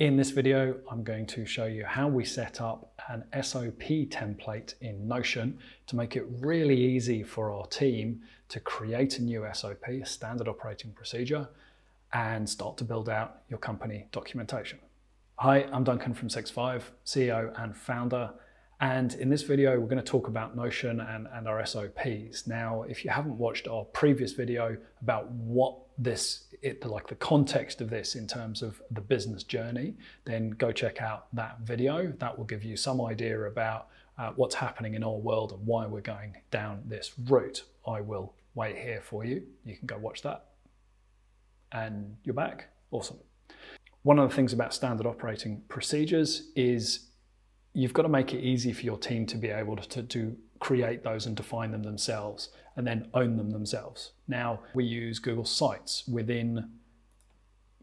In this video, I'm going to show you how we set up an SOP template in Notion to make it really easy for our team to create a new SOP, a standard operating procedure, and start to build out your company documentation. Hi, I'm Duncan from SixFive, CEO and founder. And in this video, we're going to talk about Notion and, and our SOPs. Now, if you haven't watched our previous video about what this, it, like the context of this in terms of the business journey, then go check out that video. That will give you some idea about uh, what's happening in our world and why we're going down this route. I will wait here for you. You can go watch that. And you're back. Awesome. One of the things about standard operating procedures is you've got to make it easy for your team to be able to, to create those and define them themselves and then own them themselves. Now, we use Google Sites within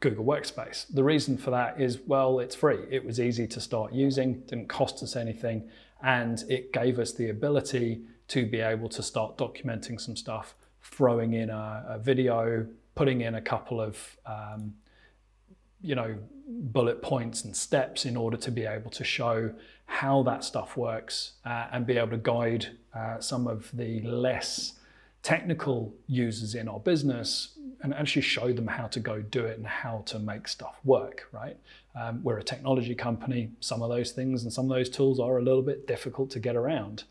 Google Workspace. The reason for that is, well, it's free. It was easy to start using, didn't cost us anything, and it gave us the ability to be able to start documenting some stuff, throwing in a, a video, putting in a couple of um, you know, bullet points and steps in order to be able to show how that stuff works uh, and be able to guide uh, some of the less technical users in our business and actually show them how to go do it and how to make stuff work, right? Um, we're a technology company. Some of those things and some of those tools are a little bit difficult to get around.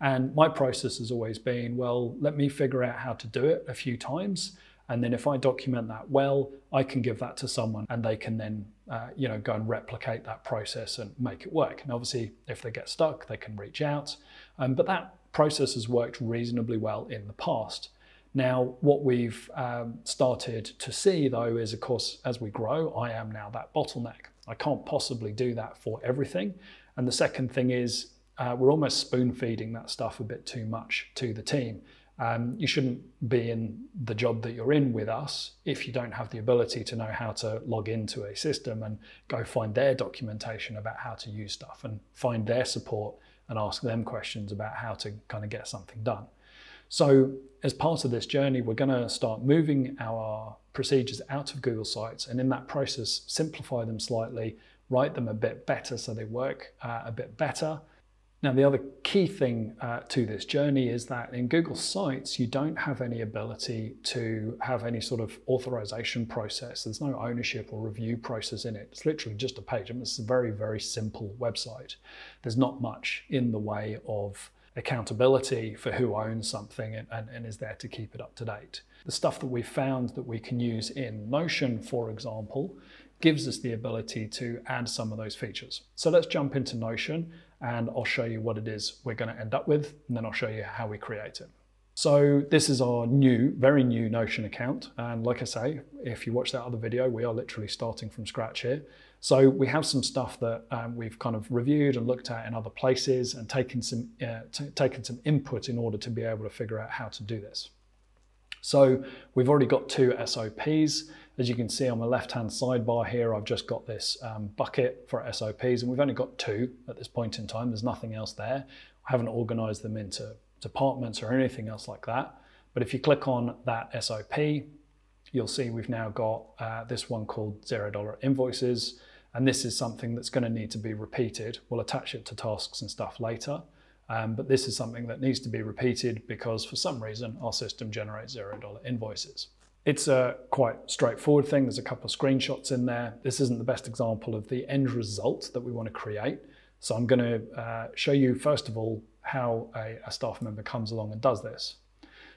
And my process has always been, well, let me figure out how to do it a few times and then if I document that well, I can give that to someone and they can then, uh, you know, go and replicate that process and make it work. And obviously, if they get stuck, they can reach out. Um, but that process has worked reasonably well in the past. Now, what we've um, started to see though is, of course, as we grow, I am now that bottleneck. I can't possibly do that for everything. And the second thing is, uh, we're almost spoon feeding that stuff a bit too much to the team. Um, you shouldn't be in the job that you're in with us if you don't have the ability to know how to log into a system and go find their documentation about how to use stuff and find their support and ask them questions about how to kind of get something done. So as part of this journey, we're going to start moving our procedures out of Google Sites and in that process, simplify them slightly, write them a bit better so they work uh, a bit better, now, the other key thing uh, to this journey is that in Google Sites, you don't have any ability to have any sort of authorization process. There's no ownership or review process in it. It's literally just a page. I mean, it's a very, very simple website. There's not much in the way of accountability for who owns something and, and, and is there to keep it up to date. The stuff that we've found that we can use in Notion, for example, gives us the ability to add some of those features. So let's jump into Notion and I'll show you what it is we're going to end up with, and then I'll show you how we create it. So this is our new, very new Notion account. And like I say, if you watch that other video, we are literally starting from scratch here. So we have some stuff that um, we've kind of reviewed and looked at in other places and taken some, uh, taken some input in order to be able to figure out how to do this. So we've already got two SOPs. As you can see on the left-hand sidebar here, I've just got this um, bucket for SOPs, and we've only got two at this point in time. There's nothing else there. I haven't organized them into departments or anything else like that. But if you click on that SOP, you'll see we've now got uh, this one called $0 invoices. And this is something that's going to need to be repeated. We'll attach it to tasks and stuff later. Um, but this is something that needs to be repeated because for some reason our system generates $0 invoices. It's a quite straightforward thing. There's a couple of screenshots in there. This isn't the best example of the end result that we want to create. So I'm going to uh, show you, first of all, how a, a staff member comes along and does this.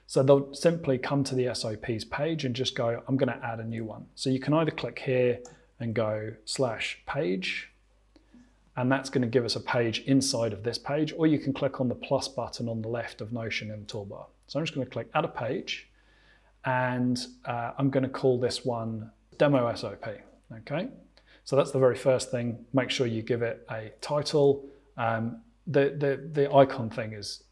So they'll simply come to the SOPs page and just go, I'm going to add a new one. So you can either click here and go slash page, and that's going to give us a page inside of this page, or you can click on the plus button on the left of Notion in the toolbar. So I'm just going to click add a page, and uh, I'm going to call this one demo SOP. Okay, so that's the very first thing. Make sure you give it a title. Um, the, the, the icon thing is,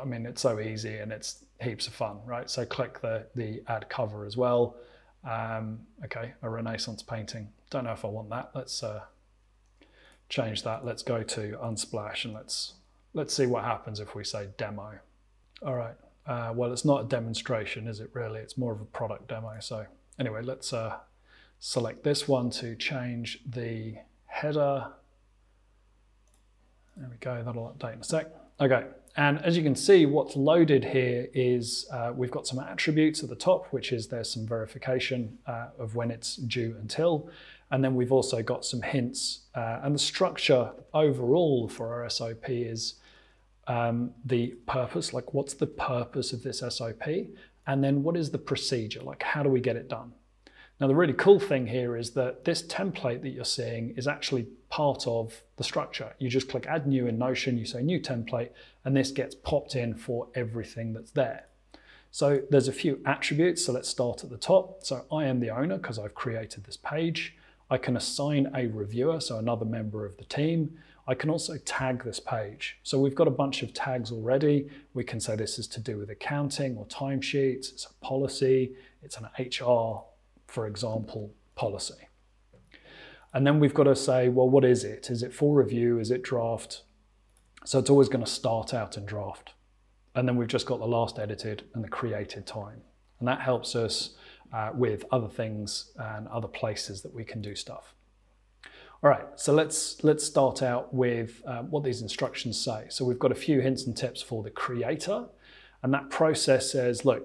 I mean, it's so easy and it's heaps of fun, right? So click the, the add cover as well. Um, okay, a Renaissance painting. Don't know if I want that. Let's uh, change that. Let's go to Unsplash and let's let's see what happens if we say demo. All right. Uh, well, it's not a demonstration, is it really? It's more of a product demo. So anyway, let's uh, select this one to change the header. There we go, that'll update in a sec. Okay, and as you can see, what's loaded here is uh, we've got some attributes at the top, which is there's some verification uh, of when it's due until. And then we've also got some hints. Uh, and the structure overall for our SOP is um, the purpose, like what's the purpose of this SOP? And then what is the procedure? Like how do we get it done? Now, the really cool thing here is that this template that you're seeing is actually part of the structure. You just click add new in Notion, you say new template, and this gets popped in for everything that's there. So there's a few attributes. So let's start at the top. So I am the owner because I've created this page. I can assign a reviewer, so another member of the team. I can also tag this page. So we've got a bunch of tags already. We can say this is to do with accounting or timesheets, it's a policy, it's an HR for example, policy. And then we've got to say, well, what is it? Is it for review? Is it draft? So it's always going to start out in draft. And then we've just got the last edited and the created time. And that helps us uh, with other things and other places that we can do stuff. All right, so let's, let's start out with uh, what these instructions say. So we've got a few hints and tips for the creator. And that process says, look,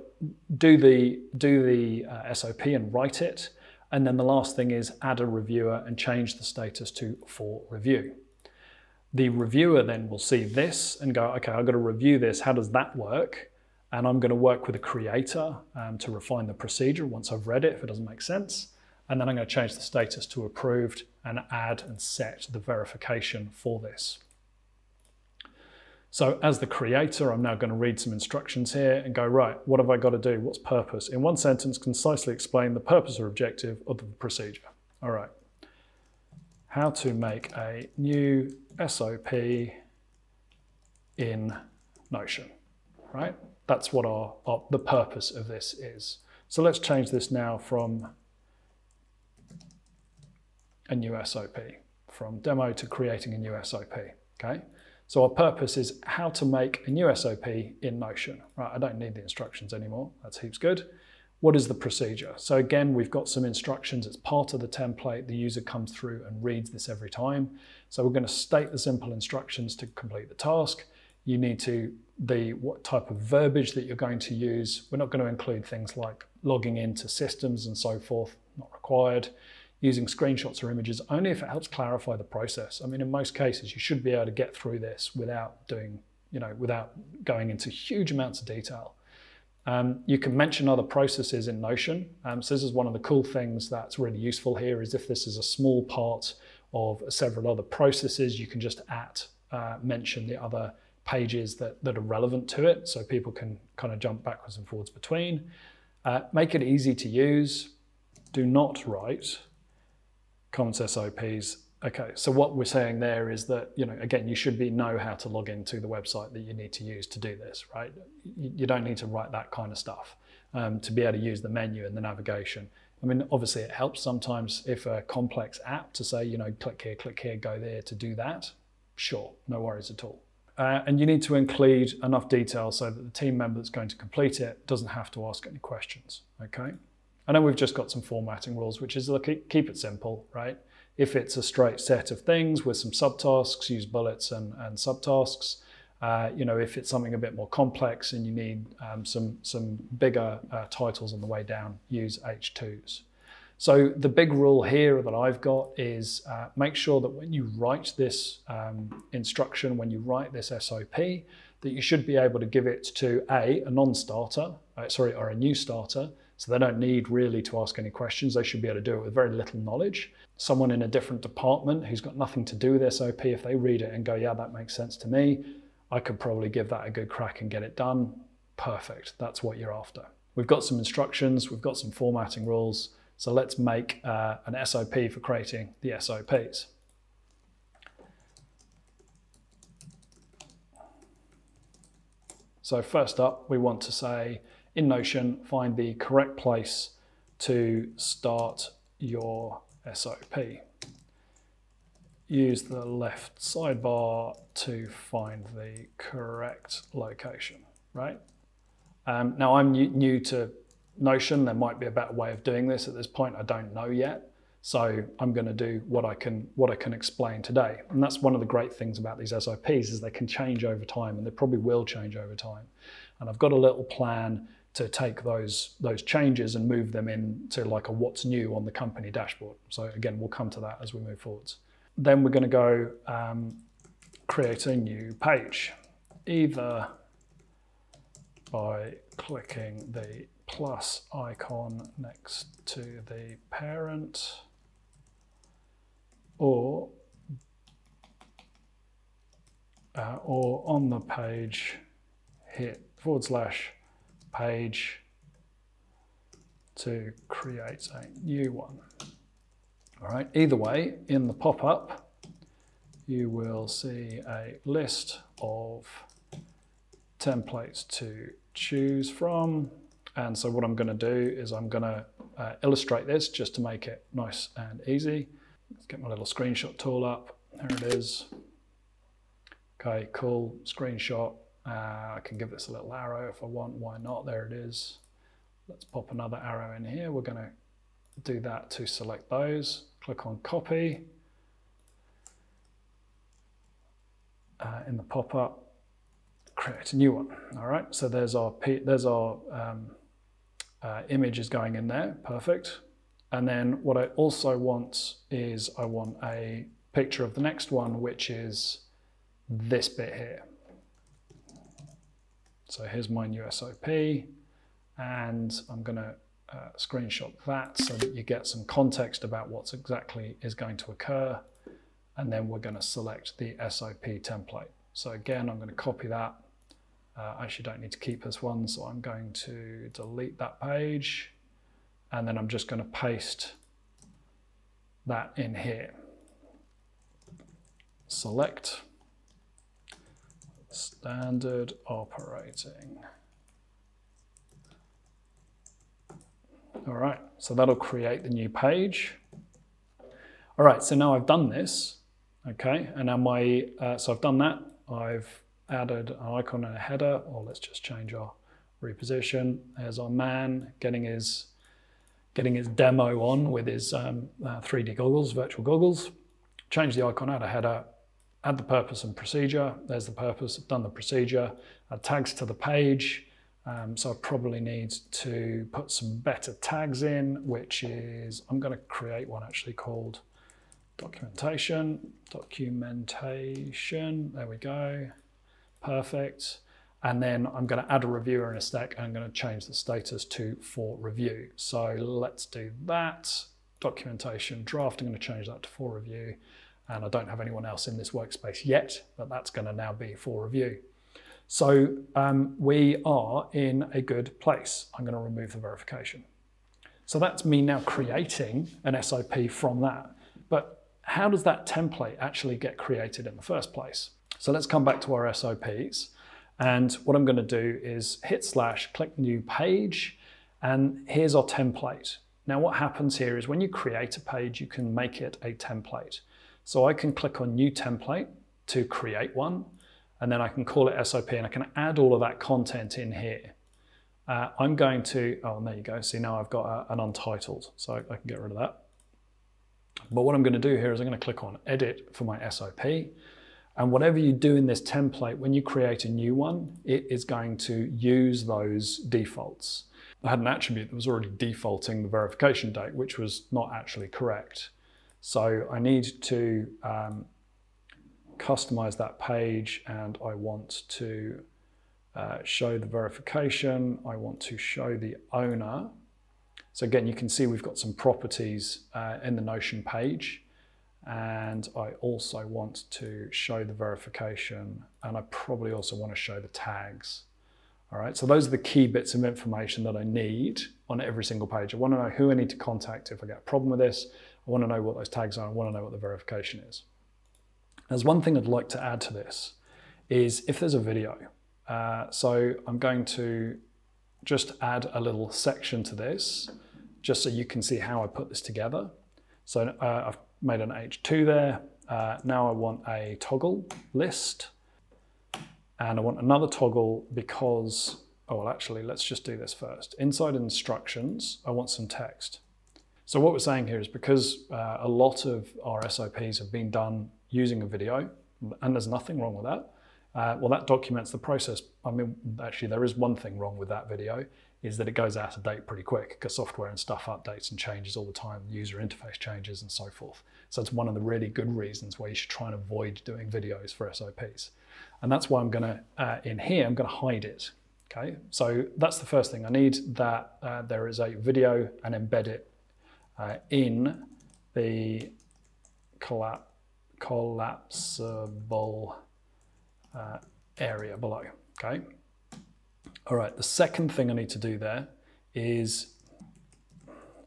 do the, do the uh, SOP and write it. And then the last thing is add a reviewer and change the status to for review. The reviewer then will see this and go, okay, I've got to review this. How does that work? And I'm going to work with a creator um, to refine the procedure once I've read it, if it doesn't make sense. And then I'm going to change the status to approved and add and set the verification for this. So as the creator, I'm now going to read some instructions here and go, right, what have I got to do? What's purpose? In one sentence, concisely explain the purpose or objective of the procedure. All right. How to make a new SOP in Notion, right? That's what our, our the purpose of this is. So let's change this now from a new SOP, from demo to creating a new SOP, okay? So our purpose is how to make a new SOP in Notion. Right, I don't need the instructions anymore. That's heaps good. What is the procedure? So again, we've got some instructions. It's part of the template. The user comes through and reads this every time. So we're going to state the simple instructions to complete the task. You need to, the what type of verbiage that you're going to use. We're not going to include things like logging into systems and so forth, not required using screenshots or images only if it helps clarify the process. I mean, in most cases, you should be able to get through this without doing, you know, without going into huge amounts of detail. Um, you can mention other processes in Notion. Um, so this is one of the cool things that's really useful here is if this is a small part of several other processes, you can just at uh, mention the other pages that, that are relevant to it so people can kind of jump backwards and forwards between. Uh, make it easy to use. Do not write common SOPs. Okay, so what we're saying there is that, you know, again, you should be know how to log into the website that you need to use to do this, right? You don't need to write that kind of stuff um, to be able to use the menu and the navigation. I mean, obviously it helps sometimes if a complex app to say, you know, click here, click here, go there to do that. Sure, no worries at all. Uh, and you need to include enough detail so that the team member that's going to complete it doesn't have to ask any questions, okay? And then we've just got some formatting rules, which is look, keep it simple, right? If it's a straight set of things with some subtasks, use bullets and, and subtasks. Uh, you know, if it's something a bit more complex and you need um, some, some bigger uh, titles on the way down, use H2s. So the big rule here that I've got is uh, make sure that when you write this um, instruction, when you write this SOP, that you should be able to give it to A, a non-starter, uh, sorry, or a new starter, so they don't need really to ask any questions. They should be able to do it with very little knowledge. Someone in a different department who's got nothing to do with SOP, if they read it and go, yeah, that makes sense to me, I could probably give that a good crack and get it done. Perfect. That's what you're after. We've got some instructions, we've got some formatting rules. So let's make uh, an SOP for creating the SOPs. So first up, we want to say in Notion, find the correct place to start your SOP. Use the left sidebar to find the correct location, right? Um, now I'm new to Notion, there might be a better way of doing this. At this point, I don't know yet. So I'm going to do what I can what I can explain today. And that's one of the great things about these SOPs is they can change over time and they probably will change over time. And I've got a little plan to take those those changes and move them into like a what's new on the company dashboard. So again, we'll come to that as we move forwards. Then we're going to go um, create a new page, either by clicking the plus icon next to the parent or uh, or on the page hit forward slash page to create a new one. All right, either way, in the pop-up, you will see a list of templates to choose from. And so what I'm going to do is I'm going to uh, illustrate this just to make it nice and easy. Let's get my little screenshot tool up. There it is. Okay, cool, screenshot. Uh, I can give this a little arrow if I want, why not? There it is. Let's pop another arrow in here. We're going to do that to select those. Click on copy. Uh, in the pop-up, create a new one. All right, so there's our, there's our um, uh, image is going in there, perfect. And then what I also want is I want a picture of the next one, which is this bit here. So here's my new SOP, and I'm going to uh, screenshot that so that you get some context about what's exactly is going to occur. And then we're going to select the SOP template. So again, I'm going to copy that. Uh, I actually don't need to keep this one, so I'm going to delete that page. And then I'm just going to paste that in here. Select standard operating. All right, so that'll create the new page. All right, so now I've done this, okay, and now my, uh, so I've done that. I've added an icon and a header, or let's just change our reposition. There's our man getting his getting his demo on with his um, uh, 3D goggles, virtual goggles. Change the icon, add a header, add the purpose and procedure. There's the purpose, I've done the procedure. Add tags to the page. Um, so I probably need to put some better tags in, which is, I'm gonna create one actually called documentation, documentation, there we go, perfect. And then I'm going to add a reviewer in a stack I'm going to change the status to for review. So let's do that. Documentation draft, I'm going to change that to for review. And I don't have anyone else in this workspace yet, but that's going to now be for review. So um, we are in a good place. I'm going to remove the verification. So that's me now creating an SOP from that. But how does that template actually get created in the first place? So let's come back to our SOPs. And what I'm going to do is hit slash, click new page, and here's our template. Now what happens here is when you create a page, you can make it a template. So I can click on new template to create one, and then I can call it SOP and I can add all of that content in here. Uh, I'm going to, oh, there you go. See, now I've got a, an untitled, so I can get rid of that. But what I'm going to do here is I'm going to click on edit for my SOP. And whatever you do in this template, when you create a new one, it is going to use those defaults. I had an attribute that was already defaulting the verification date, which was not actually correct. So I need to um, customize that page and I want to uh, show the verification. I want to show the owner. So again, you can see we've got some properties uh, in the Notion page and I also want to show the verification and I probably also want to show the tags. All right, so those are the key bits of information that I need on every single page. I want to know who I need to contact if I get a problem with this. I want to know what those tags are. I want to know what the verification is. There's one thing I'd like to add to this is if there's a video. Uh, so I'm going to just add a little section to this just so you can see how I put this together. So uh, I've made an H2 there. Uh, now I want a toggle list and I want another toggle because oh, well, actually, let's just do this first. Inside instructions, I want some text. So what we're saying here is because uh, a lot of our SOPs have been done using a video, and there's nothing wrong with that, uh, well, that documents the process. I mean, actually, there is one thing wrong with that video, is that it goes out of date pretty quick because software and stuff updates and changes all the time, user interface changes and so forth. So it's one of the really good reasons why you should try and avoid doing videos for SOPs. And that's why I'm gonna, uh, in here, I'm gonna hide it. Okay, so that's the first thing. I need that uh, there is a video and embed it uh, in the collap collapsible uh, area below, okay? All right, the second thing I need to do there is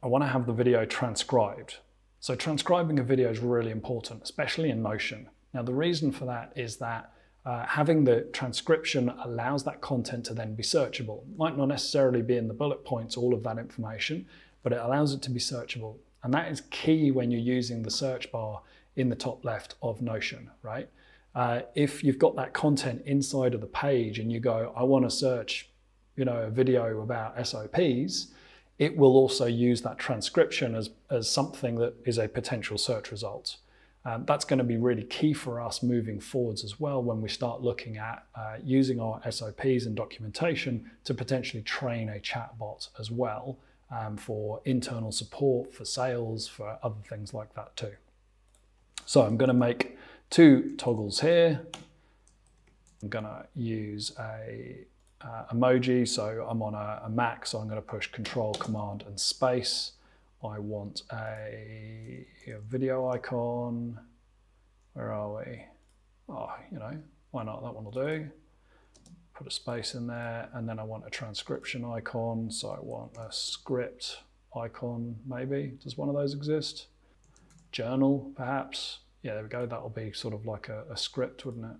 I wanna have the video transcribed. So transcribing a video is really important, especially in Notion. Now the reason for that is that uh, having the transcription allows that content to then be searchable. Might not necessarily be in the bullet points, all of that information, but it allows it to be searchable. And that is key when you're using the search bar in the top left of Notion, right? Uh, if you've got that content inside of the page and you go, I want to search, you know, a video about SOPs, it will also use that transcription as, as something that is a potential search result. Um, that's going to be really key for us moving forwards as well when we start looking at uh, using our SOPs and documentation to potentially train a chatbot as well um, for internal support, for sales, for other things like that too. So I'm going to make two toggles here. I'm going to use a uh, emoji. So I'm on a, a, Mac, so I'm going to push Control, Command, and Space. I want a, a video icon. Where are we? Oh, you know, why not? That one will do. Put a space in there, and then I want a transcription icon. So I want a script icon, maybe. Does one of those exist? Journal, perhaps. Yeah, there we go. That'll be sort of like a, a script, wouldn't it?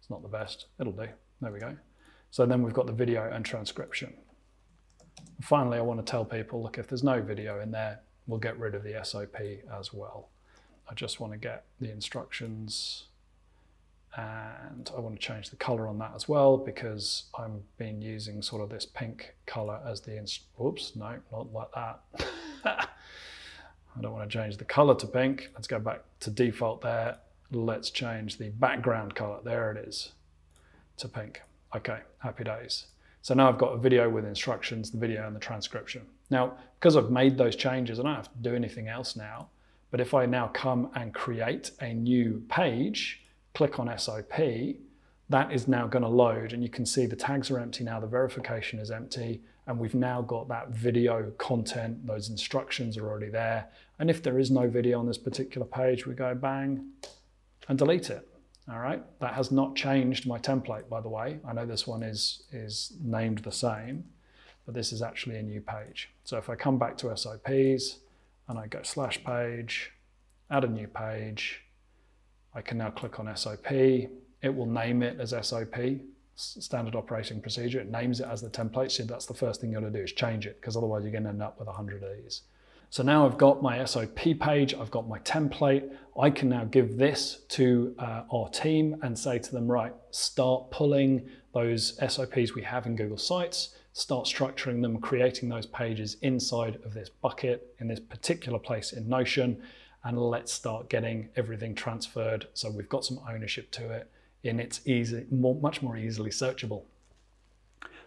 It's not the best. It'll do. There we go. So then we've got the video and transcription. Finally, I want to tell people, look, if there's no video in there, we'll get rid of the SOP as well. I just want to get the instructions and I want to change the color on that as well because I'm been using sort of this pink color as the, oops, no, not like that. I don't want to change the color to pink. Let's go back to default there. Let's change the background color, there it is, to pink. Okay, happy days. So now I've got a video with instructions, the video and the transcription. Now, because I've made those changes, and I don't have to do anything else now. But if I now come and create a new page, click on SOP, that is now going to load and you can see the tags are empty now, the verification is empty, and we've now got that video content, those instructions are already there. And if there is no video on this particular page, we go bang and delete it. All right, that has not changed my template, by the way. I know this one is, is named the same, but this is actually a new page. So if I come back to SOPs and I go slash page, add a new page, I can now click on SOP. It will name it as SOP, standard operating procedure. It names it as the template. So that's the first thing you're gonna do is change it because otherwise you're gonna end up with 100 of these. So now I've got my SOP page, I've got my template. I can now give this to uh, our team and say to them, right, start pulling those SOPs we have in Google Sites, start structuring them, creating those pages inside of this bucket in this particular place in Notion, and let's start getting everything transferred so we've got some ownership to it and it's easy, more, much more easily searchable.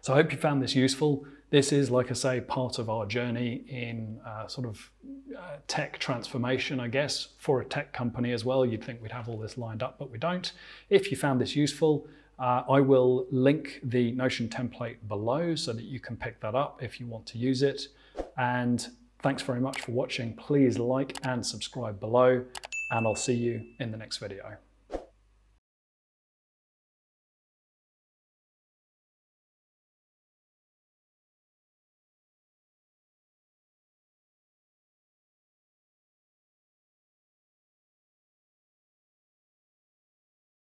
So I hope you found this useful. This is, like I say, part of our journey in uh, sort of uh, tech transformation, I guess, for a tech company as well. You'd think we'd have all this lined up, but we don't. If you found this useful, uh, I will link the Notion template below so that you can pick that up if you want to use it. And thanks very much for watching. Please like and subscribe below, and I'll see you in the next video.